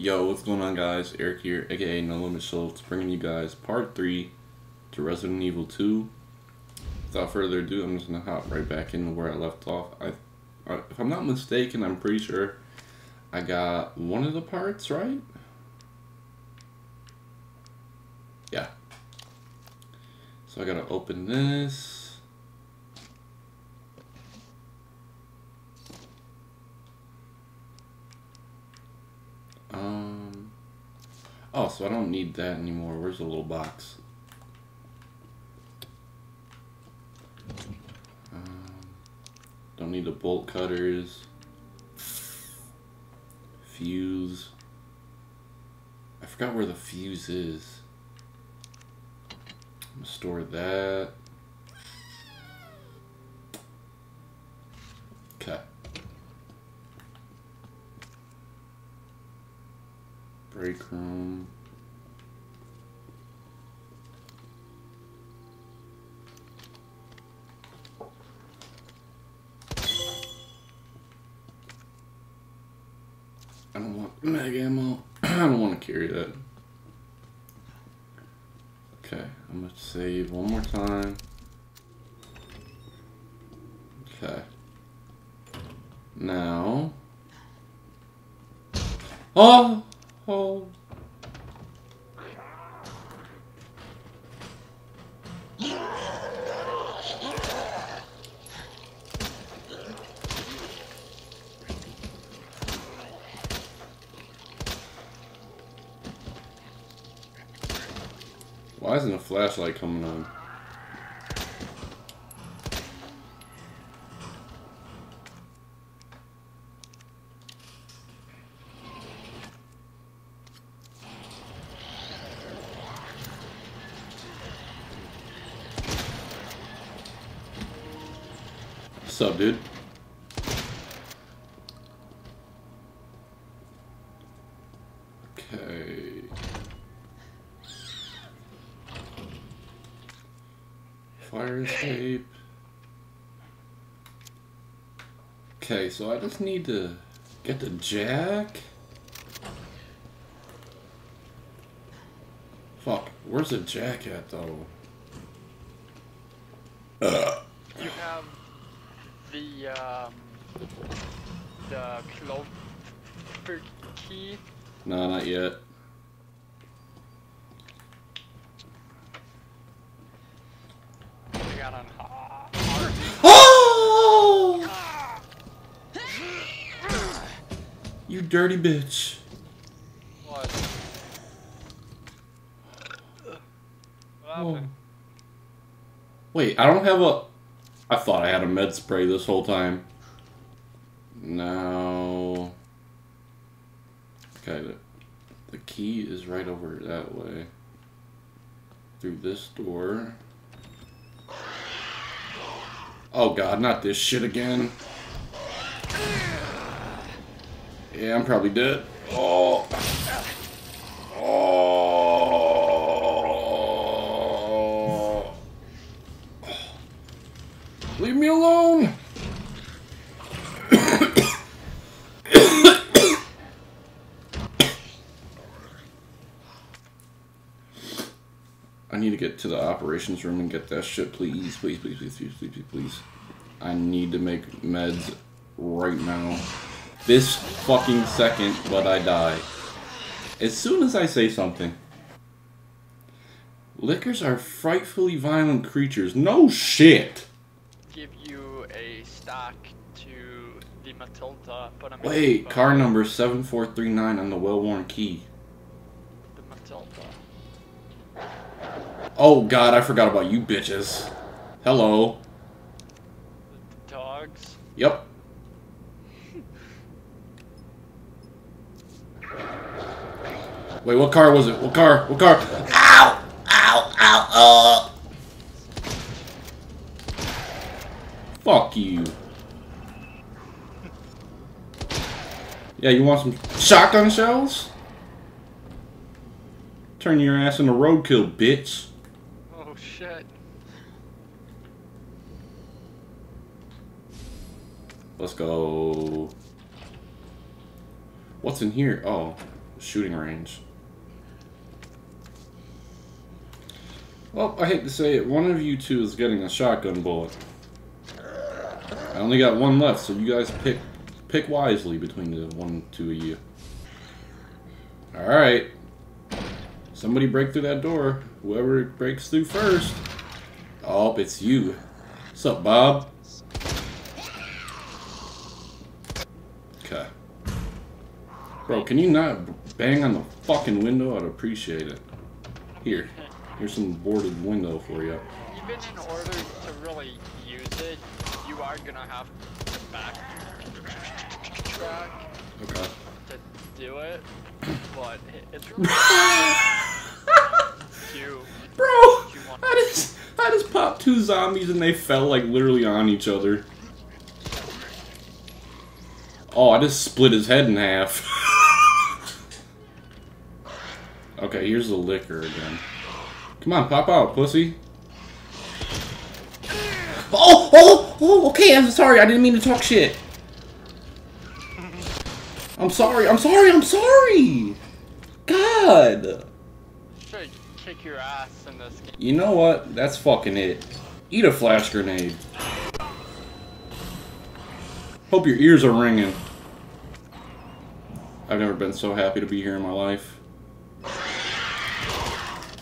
Yo, what's going on, guys? Eric here, aka No Limit Schulz, bringing you guys part 3 to Resident Evil 2. Without further ado, I'm just gonna hop right back into where I left off. I, I, if I'm not mistaken, I'm pretty sure I got one of the parts right. Yeah. So I gotta open this. Um. Oh, so I don't need that anymore. Where's the little box? Um, don't need the bolt cutters. Fuse. I forgot where the fuse is. I'm gonna store that. Okay. Break room. I don't want mag ammo. I don't want to carry that. Okay, I'm gonna save one more time. Okay. Now. Oh! Oh. Why isn't a flashlight coming on? What's up, dude? Okay. Fire escape. Okay, so I just need to get the jack. Fuck, where's the jack at though? You have the um, the clover key. No, not yet. You got on hard. Oh! You dirty bitch. What? What Oh. Wait, I don't have a. I thought I had a med spray this whole time. No. Okay, the, the key is right over that way. Through this door. Oh god, not this shit again. Yeah, I'm probably dead. Oh. Oh. Leave me alone! I need to get to the operations room and get that shit, please. Please, please, please, please, please, please, please. I need to make meds right now. This fucking second, but I die. As soon as I say something. Lickers are frightfully violent creatures. No shit! Give you a stack to the Matilda, but I'm Wait, but uh, car number 7439 on the well-worn key. The Matilda. Oh god, I forgot about you bitches. Hello. The dogs. Yep. Wait, what car was it? What car? What car? Ow! Ow! Ow! Uh! Fuck you. Yeah, you want some shotgun shells? Turn your ass into roadkill, bitch. Oh shit. Let's go. What's in here? Oh. shooting range. Well, I hate to say it, one of you two is getting a shotgun bullet. I only got one left, so you guys pick pick wisely between the one, two of you. Alright. Somebody break through that door. Whoever breaks through first. Oh, it's you. What's up, Bob? Okay. Bro, can you not bang on the fucking window? I'd appreciate it. Here. Here's some boarded window for you. Even in order to really use it, you are gonna have to back track Okay. to do it, but it's really you. Bro, I just, I just popped two zombies and they fell like literally on each other. Oh, I just split his head in half. okay, here's the Licker again. Come on, pop out, pussy. Oh, oh, oh, okay, I'm sorry, I didn't mean to talk shit. I'm sorry, I'm sorry, I'm sorry! God! Should kick your ass in this game. You know what? That's fucking it. Eat a flash grenade. Hope your ears are ringing. I've never been so happy to be here in my life.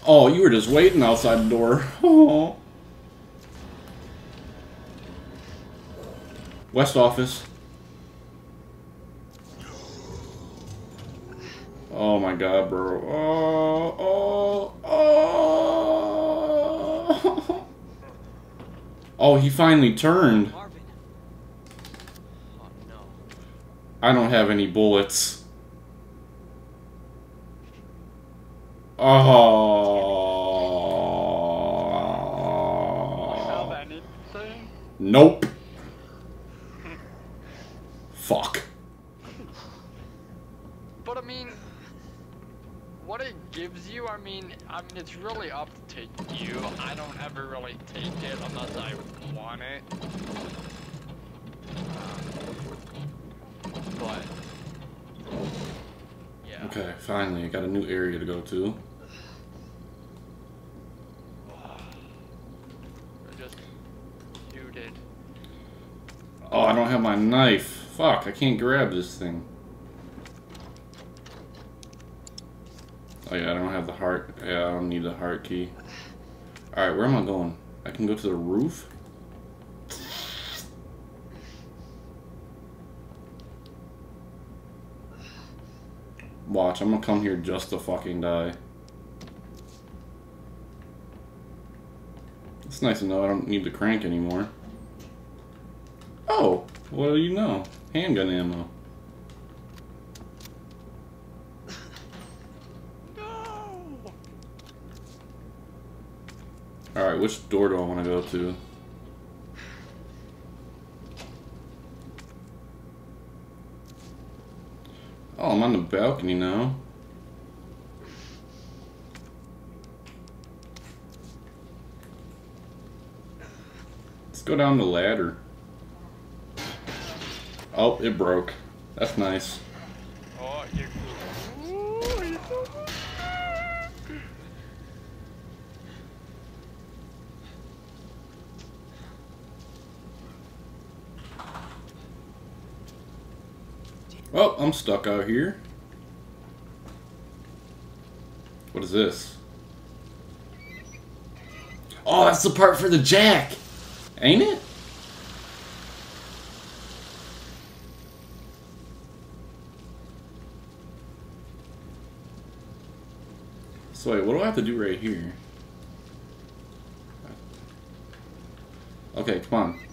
Oh, you were just waiting outside the door. Oh. West office. Oh my god, bro. Oh, oh, oh. Oh, he finally turned. Oh no. I don't have any bullets. Oh. Nope. Fuck. But I mean, what it gives you, I mean, I mean, it's really up to you. I don't ever really take it unless I want it. But yeah. Okay, finally, I got a new area to go to. I just muted. Oh, I don't have my knife. Fuck, I can't grab this thing. Oh yeah, I don't have the heart. Yeah, I don't need the heart key. Alright, where am I going? I can go to the roof? Watch, I'm gonna come here just to fucking die. It's nice to know I don't need the crank anymore. Oh, what do you know? Handgun ammo. No! Alright, which door do I want to go to? Oh, I'm on the balcony now. Let's go down the ladder. Oh, it broke. That's nice. Oh, you. Ooh, he's so good. Oh, I'm stuck out here. What is this? Oh, that's the part for the jack! Ain't it? So wait, what do I have to do right here? Okay, come on.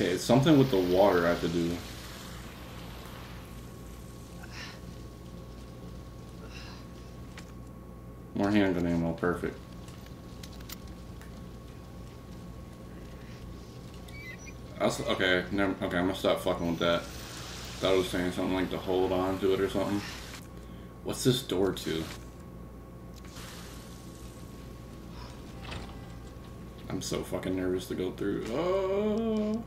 Okay, it's something with the water I have to do. More handgun ammo, perfect. Was, okay, never, okay, I'm gonna stop fucking with that. Thought I was saying something like to hold on to it or something. What's this door to? I'm so fucking nervous to go through. Oh.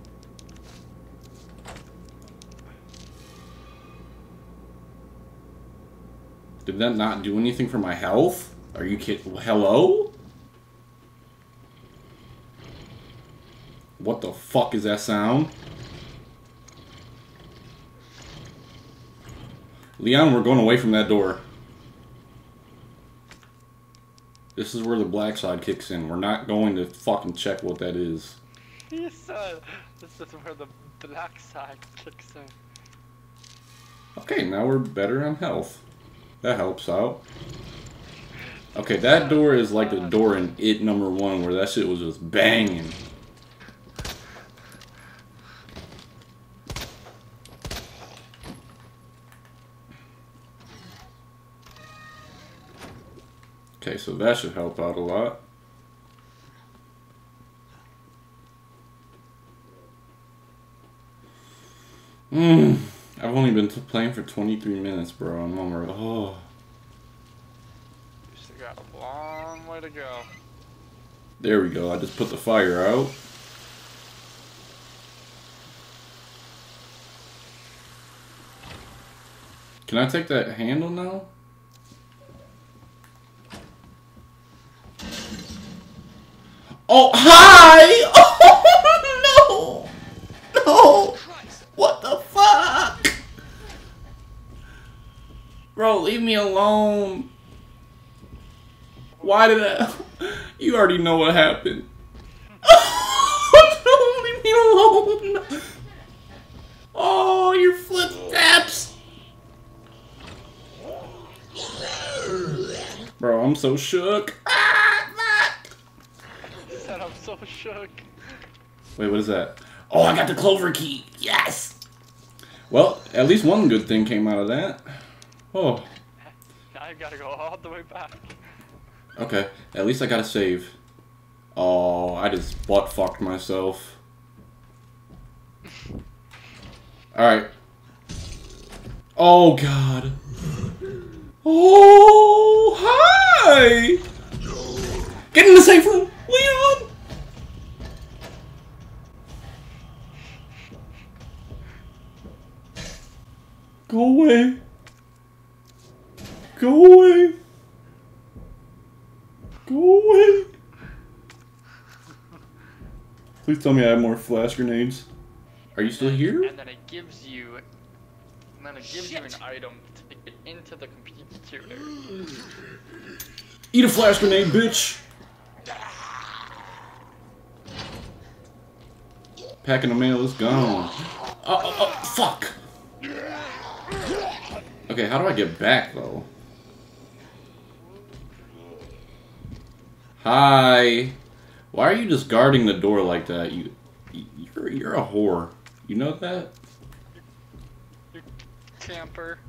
Did that not do anything for my health? Are you kidding? Hello? What the fuck is that sound? Leon, we're going away from that door. This is where the black side kicks in. We're not going to fucking check what that is. He said this is where the black side kicks in. Okay, now we're better on health. That helps out. Okay, that door is like the door in It number one where that shit was just banging. Okay, so that should help out a lot. Mmm. Only been playing for 23 minutes, bro. I'm on my... Oh. You still got a long way to go. There we go. I just put the fire out. Can I take that handle now? Oh, hi! Oh, no! No! Bro, leave me alone. Why did I... You already know what happened. no, leave me alone. Oh, your footsteps. Bro, I'm so shook. Ah. Said I'm so shook. Wait, what is that? Oh, I got the clover key. Yes. Well, at least one good thing came out of that. Oh, Now I gotta go all the way back. okay. At least I got to save. Oh, I just butt fucked myself. Alright. Oh, God. Oh, hi! Get in the safe room, Leon! Go away. Go away. Go away. Please tell me I have more flash grenades. Are you still here? And then it gives you, and then it gives you an item to get into the computer. Eat a flash grenade, bitch! Packing the mail is gone. Oh, oh, oh, fuck! Okay, how do I get back, though? Hi! Why are you just guarding the door like that? You, you're, you're a whore. You know that? Camper.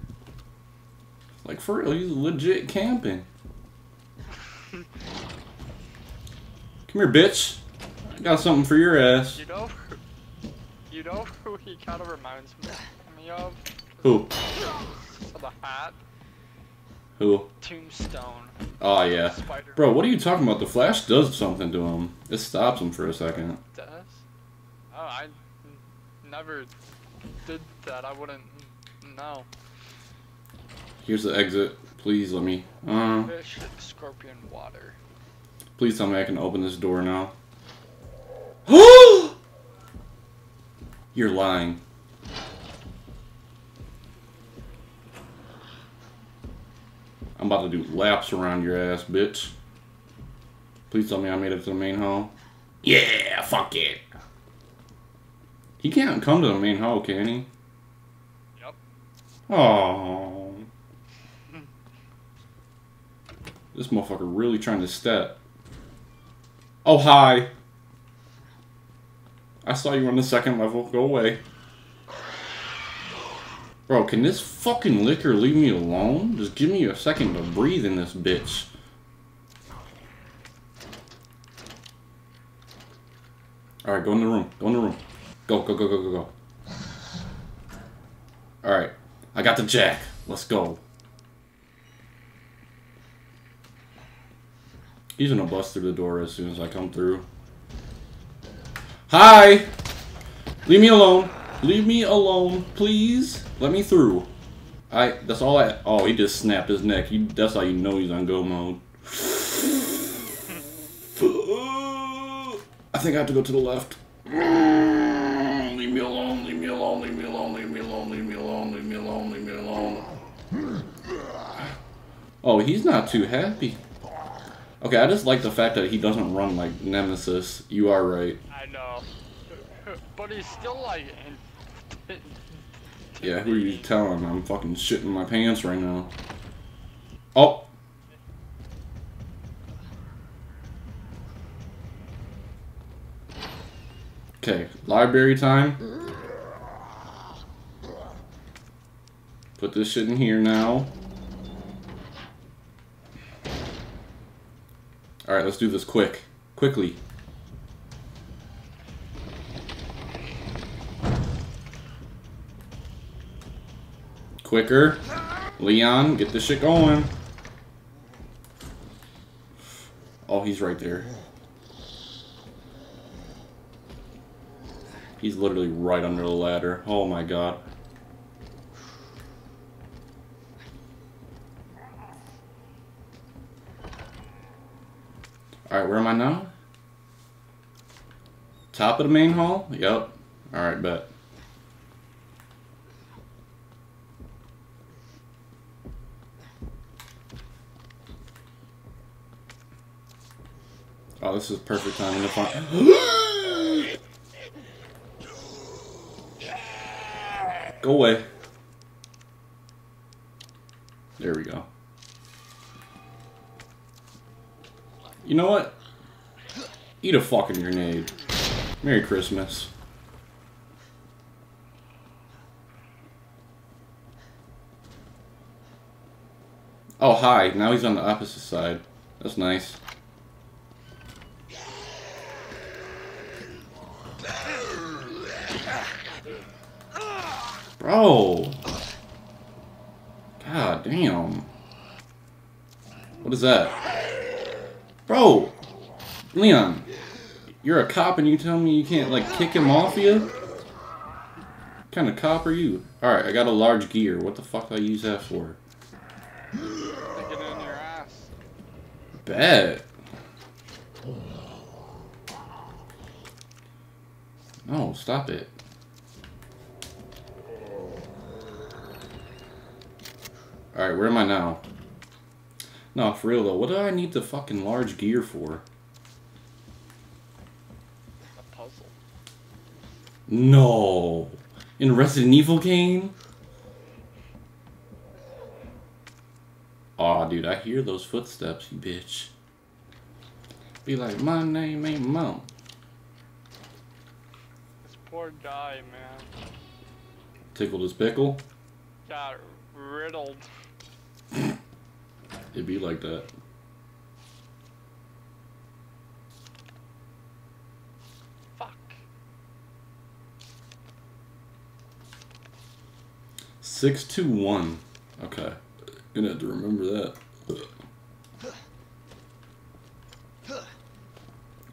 Like, for real, he's legit camping. Come here, bitch. I got something for your ass. You know, you know who he kind of reminds me of? Who? The hat, Who? Tombstone, Oh, yeah. Spider. Bro, what are you talking about? The Flash does something to him. It stops him for a second. Does? Oh, I never did that. I wouldn't know. Here's the exit. Please let me. Uh, Fish, scorpion, water. please tell me I can open this door now. You're lying. I'm about to do laps around your ass, bitch. Please tell me I made it to the main hall. Yeah, fuck it. He can't come to the main hall, can he? Yep. Oh. This motherfucker really trying to step. Oh, hi. I saw you on the second level. Go away. Bro, can this fucking Licker leave me alone? Just give me a second to breathe in this bitch. Alright, go in the room. Go in the room. Go, go, go, go, go, go. Alright. I got the jack. Let's go. He's gonna bust through the door as soon as I come through. Hi! Leave me alone. Leave me alone, please. Let me through. I. That's all I. Oh, he just snapped his neck. He, that's how you know he's on go mode. I think I have to go to the left. Leave me alone. Leave me alone. Leave me alone. Leave me alone. Leave me alone. Leave me alone. Leave me alone. Oh, he's not too happy. Okay, I just like the fact that he doesn't run like Nemesis. You are right. I know. But he's still like. Yeah, who are you telling? I'm fucking shitting my pants right now. Oh! Okay, library time. Put this shit in here now. Alright, let's do this quick. Quickly. Quicker. Leon, get this shit going. Oh, he's right there. He's literally right under the ladder. Oh my god. Alright, where am I now? Top of the main hall? Yep. Alright, bet. Oh, this is perfect timing to find. Go away. There we go. You know what? Eat a fucking grenade. Merry Christmas. Oh, hi. Now he's on the opposite side. That's nice. Bro. God damn. What is that? Bro. Leon. You're a cop and you tell me you can't, like, kick him off you? What kind of cop are you? Alright, I got a large gear. What the fuck do I use that for? Bet. No, stop it. Alright, where am I now? No, for real though, what do I need the fucking large gear for? A puzzle. No! In Resident Evil game? Aw, dude, I hear those footsteps, you bitch. Be like, my name ain't Mom. This poor guy, man. Tickled his pickle? Got riddled. It'd be like that. Fuck. Six two one. Okay. Gonna have to remember that.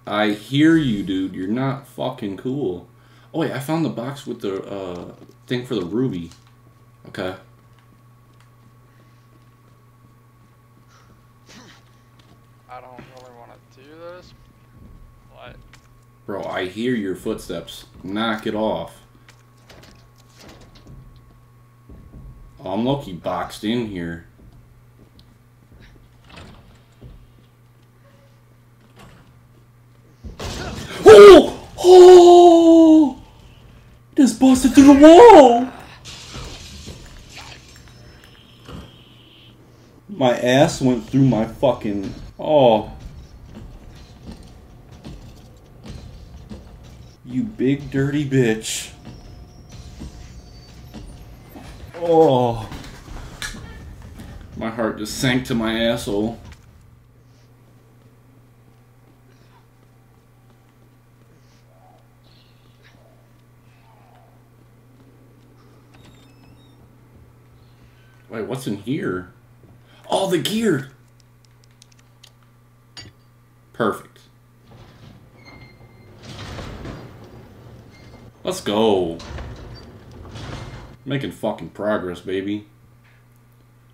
I hear you, dude. You're not fucking cool. Oh wait, I found the box with the uh thing for the ruby. Okay. I don't really want to do this, but Bro, I hear your footsteps. Knock it off. Oh, I'm Loki boxed in here. Oh! Oh! Just busted through the wall! My ass went through my fucking. Oh. You big dirty bitch. Oh. My heart just sank to my asshole. Wait, what's in here? All the gear! Perfect. Let's go. Making fucking progress, baby.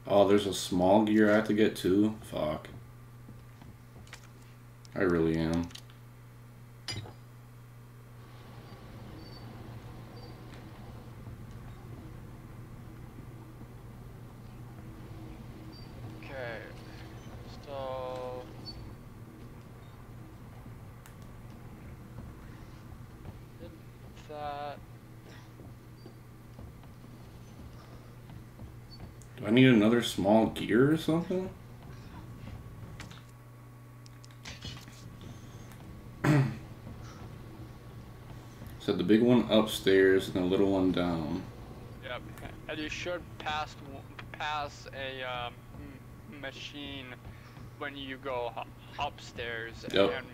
Oh, there's a small gear I have to get too? Fuck. I really am. Okay. So. Did that. Do I need another small gear or something? so the big one upstairs and the little one down. Yep. And you should pass pass a um, machine when you go upstairs Yep. and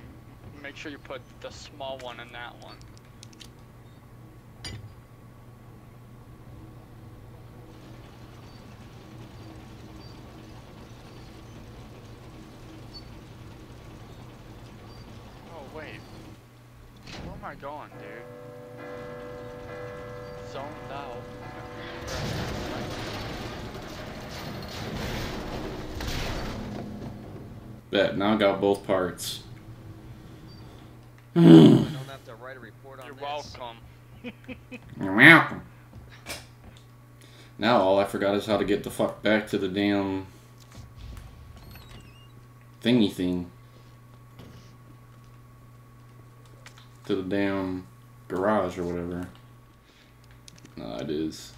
make sure you put the small one in that one. Oh wait. Where am I going, dude? Zoned out. Bet, now I got both parts. I don't have to write a report on You're this. welcome. Now all I forgot is how to get the fuck back to the damn thingy thing. To the damn garage or whatever. No, it is.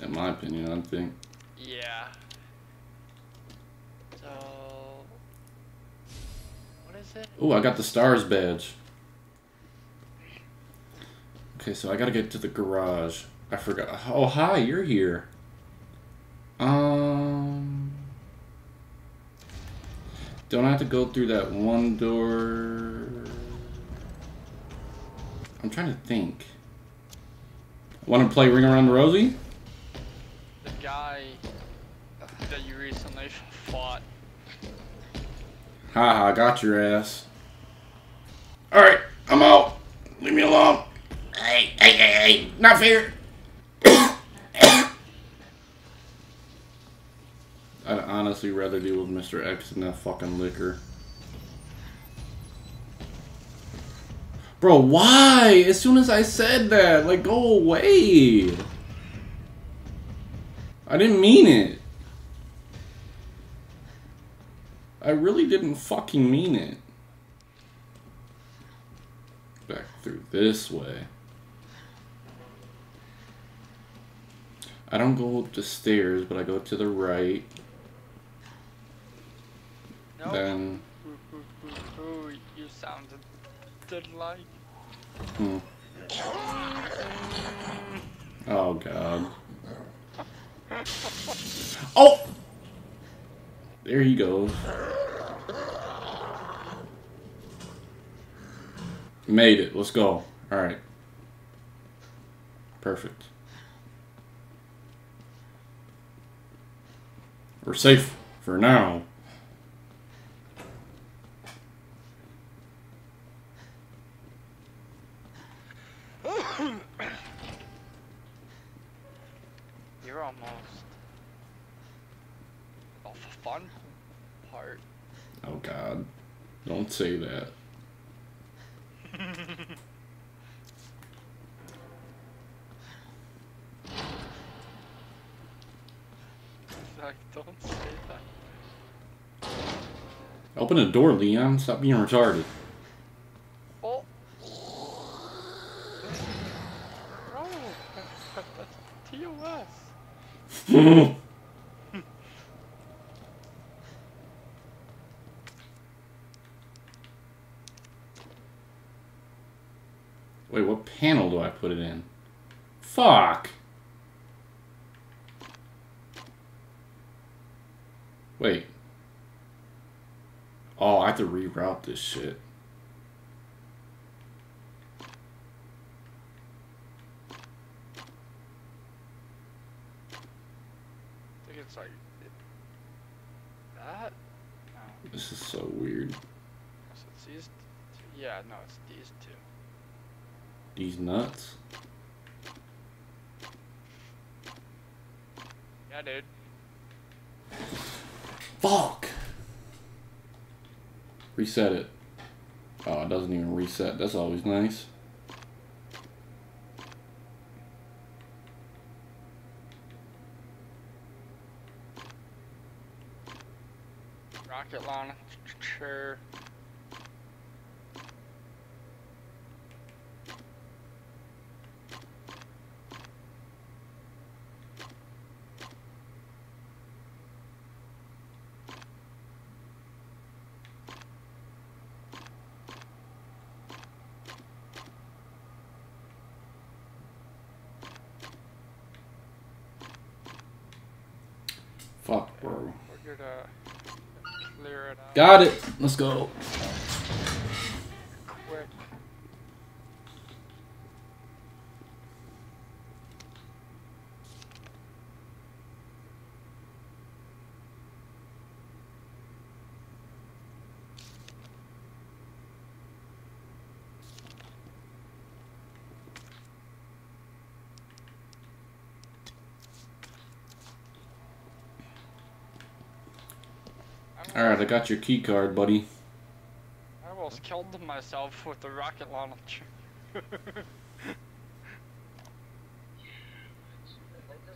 In my opinion, I think. Yeah. So. What is it? Oh, I got the stars badge. Okay, so I gotta get to the garage. I forgot. Oh, hi, you're here. Um. Don't I have to go through that one door? I'm trying to think. Want to play Ring Around the Rosie? The guy that you recently fought. Haha, got your ass. Alright, I'm out. Leave me alone. Hey, hey, hey, hey, not fair. I'd honestly rather deal with Mr. X than that fucking Licker. Bro, why? As soon as I said that, like, go away. I didn't mean it. I really didn't fucking mean it. Back through this way. I don't go up the stairs, but I go to the right. No. Then, ooh, ooh, ooh, you sounded did like. hmm. Oh god. Oh! There he goes. Made it. Let's go. Alright. Perfect. We're safe for now. You're almost off the fun part. Oh god. Don't say that. Don't say that. Open the door, Leon. Stop being retarded. Oh. That's TOS. Wait, what panel do I put it in? Fuck! Wait. Oh, I have to reroute this shit. Think it's like that. No, This is so weird. so it's these. Two. Yeah, no, it's these two. These nuts. Yeah, dude. Fuck. Reset it. Oh, it doesn't even reset. That's always nice. Rocket launcher. Fuck, bro. We're gonna clear it out Got it. Let's go. quick. I Alright, I got your key card, buddy. I almost killed myself with the rocket launcher.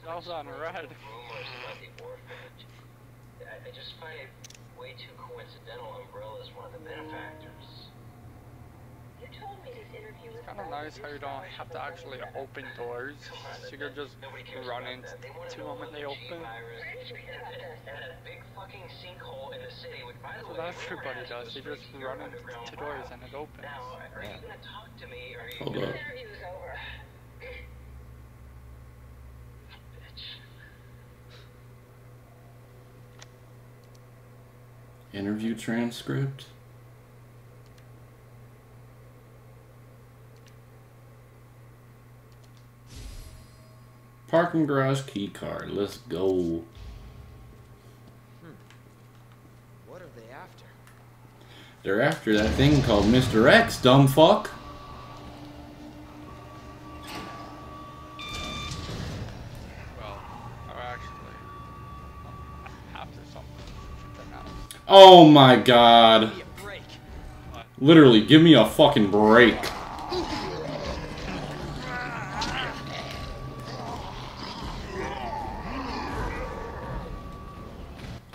That was on red. rumors about the orphanage. I, I just find it way too coincidental Umbrella is one of the benefactors. You told me this interview was Kind of nice how you don't have to actually open doors. So you can just run into that. They wanna them know when they open. G-virus and a big fucking sinkhole in the city, which by the So way, that everybody does. They just straight to your run into doors and it opens. Now, are you gonna talk to me, or are you Hold gonna... up. interview's over. Bitch. Interview transcript. Parking garage key card. Let's go. What are they after? They're after that thing called Mr. X, dumb fuck. Well, or actually, after something, something else. Oh my god. Give me a break. Literally, give me a fucking break.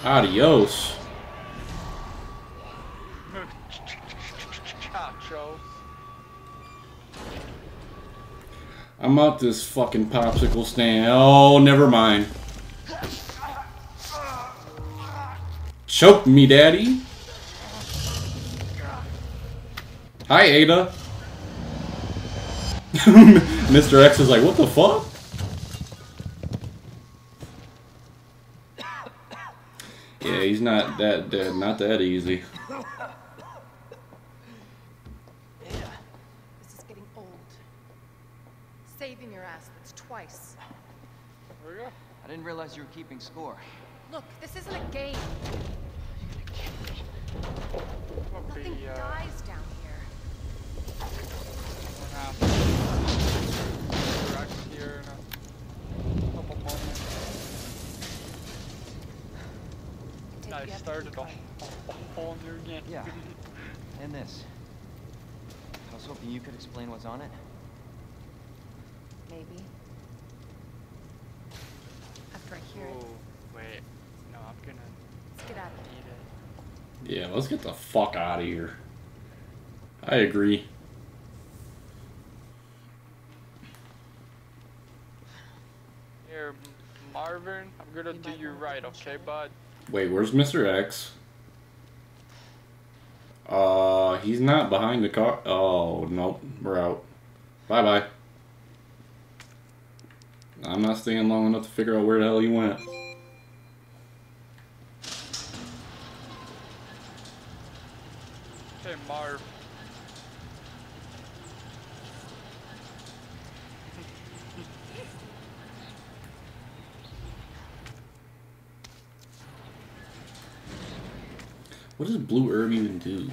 Adios. I'm out this fucking popsicle stand. Oh, never mind. Choke me, daddy. Hi, Ada. Mr. X is like, what the fuck? Yeah, he's not that dead. Not that easy. This is getting old. Saving your ass, that's twice. There. I didn't realize you were keeping score. Look, this isn't a game. What Nothing the, uh, dies down here. what happened? Rex here in a couple moments. Take I the FTP started a, card. a whole new game. Yeah. And this. I was hoping you could explain what's on it. Maybe. After I hear it, Oh, wait. No, I'm gonna let's get out of here. Yeah, let's get the fuck out of here. I agree. Here, Marvin, I'm gonna You do you right, okay, bud? Wait, where's Mr. X? Uh, he's not behind the car. Oh, nope. We're out. Bye bye. I'm not staying long enough to figure out where the hell he went. What does blue herb even do?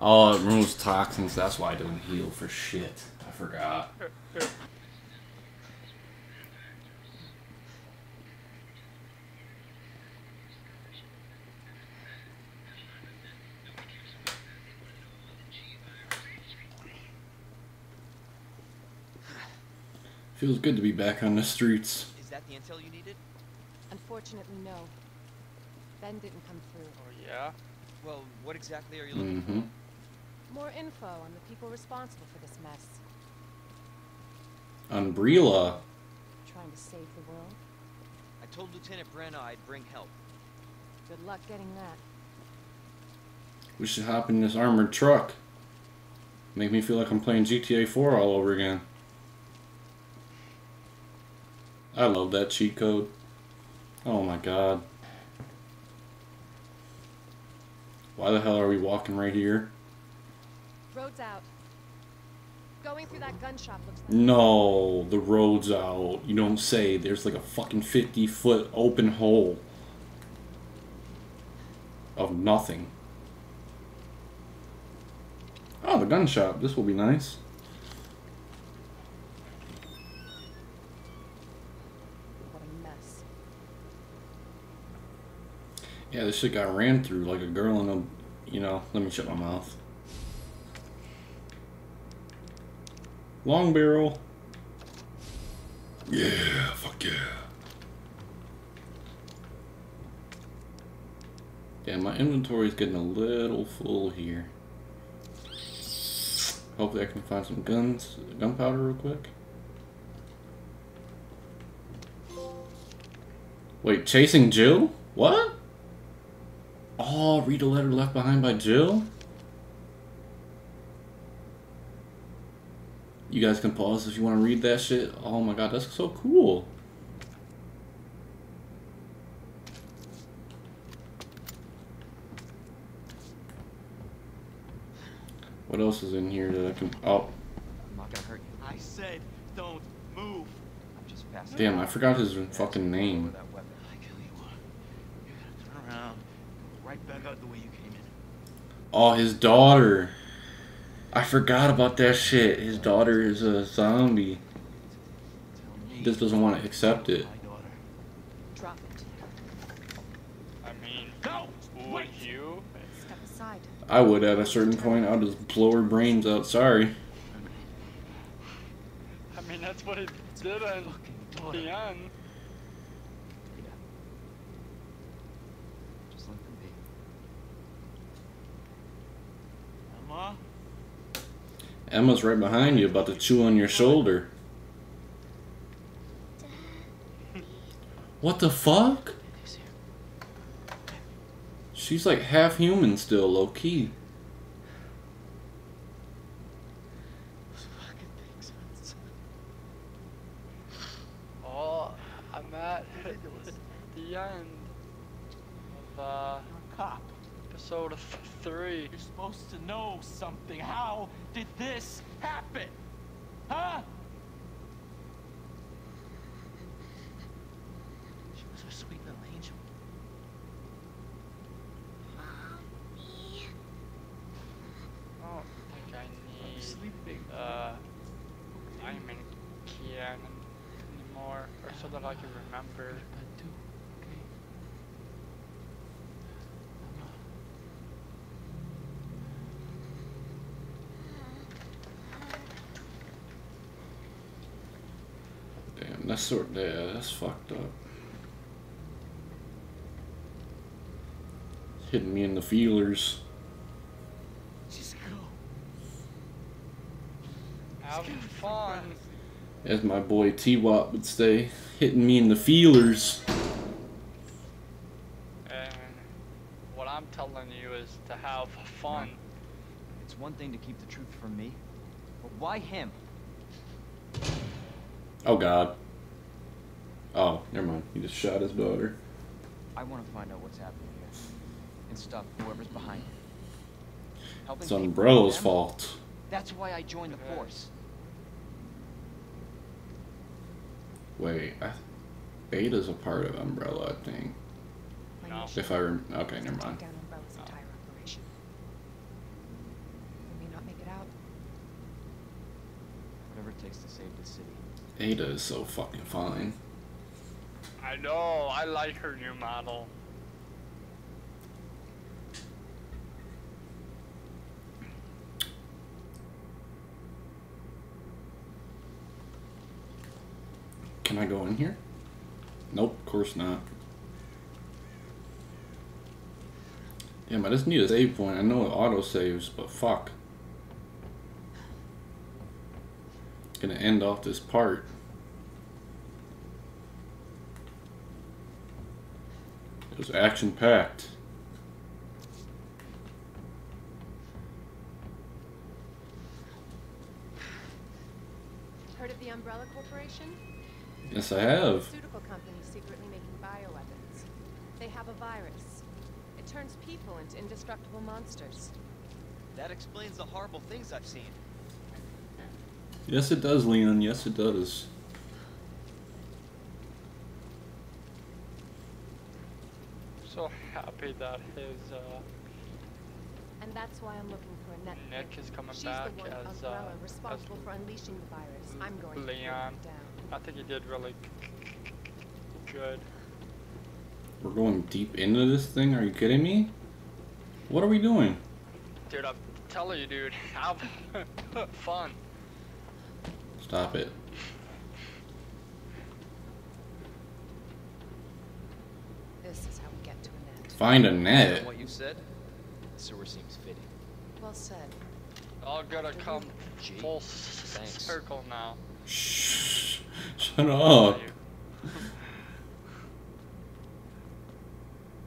Oh, it removes toxins. That's why it doesn't heal for shit. I forgot. Feels good to be back on the streets. Is that the intel you needed? Unfortunately, no. Ben didn't come through. Oh yeah? Well, what exactly are you looking Mm-hmm. More info on the people responsible for this mess. Umbrella. Trying to save the world. I told Lieutenant Branagh I'd bring help. Good luck getting that. We should hop in this armored truck. Make me feel like I'm playing GTA 4 all over again. I love that cheat code. Oh my god. Why the hell are we walking right here? Road's out. Going through that gun shop looks like No, the road's out. You don't say. There's like a fucking 50 foot open hole of nothing. Oh, the gun shop. This will be nice. what a mess. Yeah, this shit got ran through like a girl in a. You know, let me shut my mouth. Long barrel. Yeah, fuck yeah. Yeah, my inventory is getting a little full here. Hopefully, I can find some guns, gunpowder, real quick. Wait, chasing Jill? What? Oh, read a letter left behind by Jill? You guys can pause if you want to read that shit. Oh my god, that's so cool. What else is in here that I can. Oh, I'm not gonna hurt you. I said, don't move. I'm just passing. damn, I forgot his fucking name. that weapon. I kill you. You're gonna turn around, go right back out the way you came in. Oh, his daughter. I forgot about that shit. His daughter is a zombie. Tell just doesn't want to accept it. Drop it. I mean, No! would you? Step aside. I would at a certain point. I'll just blow her brains out. Sorry. I mean, that's what it did at Fucking the end. Just let them be. Emma? Emma's right behind you, about to chew on your shoulder. What the fuck? She's like half human still, low key. Those fucking things. Oh, I'm at Ridiculous. the end of uh, You're a cop. episode of three. You're supposed to know something. How did this happen? Huh? She was a sweet little angel. I don't think I need. I'm sleeping. uh, Diamond Cannon anymore, or so that I can remember. Bed too, okay? Emma. Damn, that's sort yeah, that's fucked up. Hitting me in the feelers. Just go. Have fun. As my boy T Wop would say, hitting me in the feelers. And what I'm telling you is to have fun. It's one thing to keep the truth from me, but why him? Oh god. Never mind. He just shot his daughter. I want to find out what's happening here and stop whoever's behind it. Helping It's people Umbrella's them? fault. That's why I joined the force. Wait, I, Beta's a part of Umbrella, I think. No. If I rem- okay, never mind. take down Umbrella's entire operation. We may not make it out. Whatever it takes to save the city. Ada is so fucking fine. I know, I like her new model. Can I go in here? Nope, of course not. Damn, I just need a save point. I know it auto saves, but fuck. Gonna end off this part. It was action packed. Heard of the Umbrella Corporation? Yes, I have. Pharmaceutical company secretly making bioweapons. They have a virus. It turns people into indestructible monsters. That explains the horrible things I've seen. Yes, it does, Leon. Yes, it does. So happy that his uh, And that's why I'm looking for Annette. Nick is coming She's back the one as, uh, Umbrella as responsible for unleashing the virus. I'm going to break Leon. it down. I think he did really good. We're going deep into this thing? Are you kidding me? What are we doing? Dude, I'm telling you, dude, have fun. Stop it. This is how we get to Annette. Find Annette. what you said, the sewer seems fitting. Well said. All gonna come Gee, full thanks. circle now. Shh. Shut up.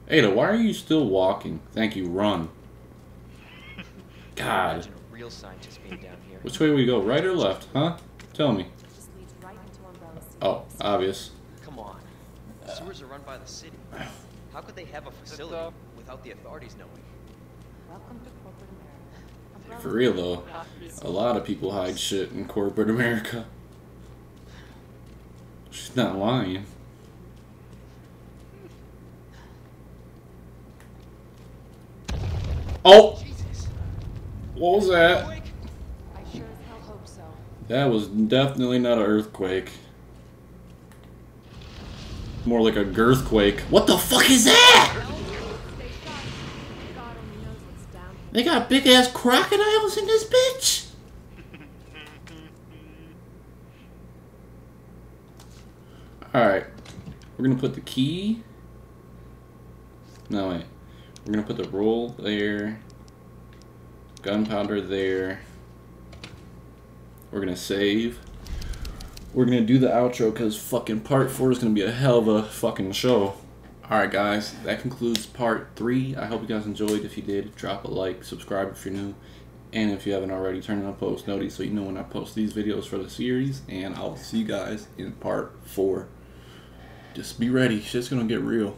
Ada, why are you still walking? Thank you, run. God. Real scientist being down here. Which way we go? Right or left? Huh? Tell me. Right Oh, obvious. Come on. The sewers are run by the city. How could they have a facility uh, without the authorities knowing? Welcome to corporate America. For real though, a lot of people hide shit in corporate America. She's not lying. Oh! Jesus. What was that? I sure as hell hope so. That was definitely not an earthquake. More like a girthquake. What the fuck is that? They got big ass crocodiles in this bitch. Alright. We're gonna put the key. No, wait. We're gonna put the roll there. Gunpowder there. We're gonna save. We're gonna do the outro because fucking part four is gonna be a hell of a fucking show. Alright, guys, that concludes part three. I hope you guys enjoyed. If you did, drop a like, subscribe if you're new, and if you haven't already, turn on post notice so you know when I post these videos for the series. And I'll see you guys in part four. Just be ready, shit's gonna get real.